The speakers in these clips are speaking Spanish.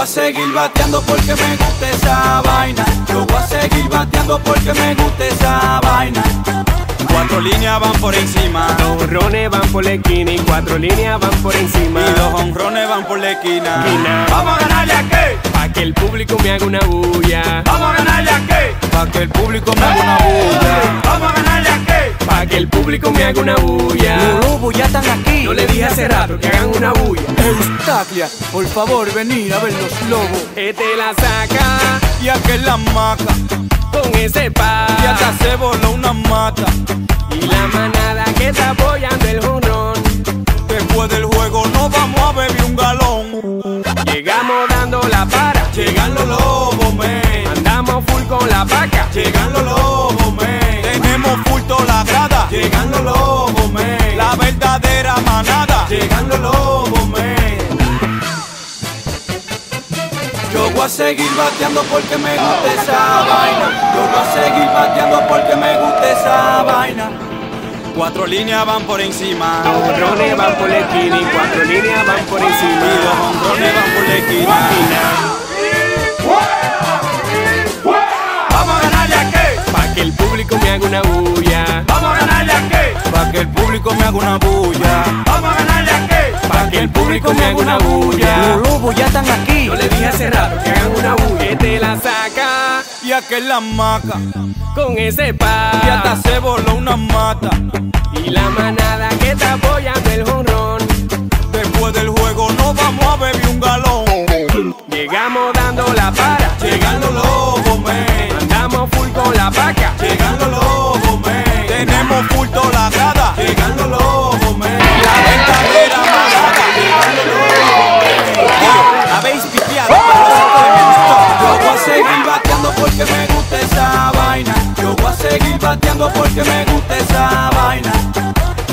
voy a seguir bateando porque me gusta esa vaina. Yo voy a seguir bateando porque me gusta esa vaina. Cuatro líneas van por encima. Dos honrones van por la esquina y cuatro líneas van por encima. Y los honrones van por la esquina. Esquina. Vamos a ganarle a qué? Pa' que el público me haga una bulla. Vamos a ganarle a qué? Pa' que el público me haga una bulla. Vamos a ganarle a qué? Pa' que el público me haga una bulla. Los lobos ya están aquí. Yo le dije hace rato que hagan una bulla. Eustaquia, por favor, venir a ver los lobos. Este la saca Y aquel la maca. con ese pa. Y hasta se voló una mata. Y la manada que está apoyando el jonrón. Después del juego nos vamos a beber un galón. Llegamos dando la para. Llegan los lobos, men. Andamos full con la vaca. Llegan los lobos, men. Tenemos full toda la grada. Llegan los lobos, seguir bateando porque me gusta esa vaina. Yo voy a seguir bateando porque me gusta esa vaina. Cuatro líneas van por encima. Dos honrones van por la esquina y cuatro líneas van por Y los encima. honrones van por la esquina. Que el público me haga una bulla. Vamos a ganarle a qué? Pa' que el público me haga una bulla. Los lobos ya están aquí. Yo le dije hace rato que hagan una bulla. Que te la saca Y aquel la maca. con ese Y pa. hasta se voló una mata. Y la manada que está apoyando el jonrón. Después del juego nos vamos a beber un galón. Llegamos dando la para. Llegan los. Andamos full con la vaca. Llegan los. Tenemos full la grada. Porque me gusta esa vaina. Yo voy a seguir bateando porque me gusta esa vaina.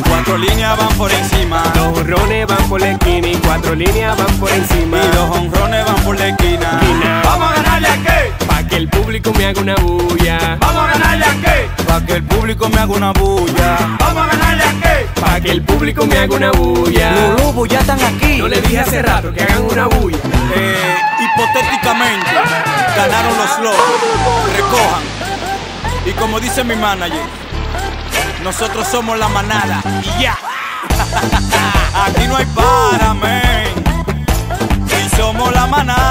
Cuatro líneas van por encima. Dos honrones van por la esquina y cuatro líneas van por encima. Y los honrones van por la esquina. Esquina. Vamos a ganarle a qué? Pa' que el público me haga una bulla. Vamos a ganarle a qué? Pa' que el público me haga una bulla. Vamos a ganarle a qué? Pa' que el público me haga una bulla. lobos ya están aquí. Yo le dije hace rato que hagan una bulla. Eh, ganaron los lobos. Recojan. Y como dice mi manager, nosotros somos la manada. Y ya. Aquí no hay para, men. Y somos la manada.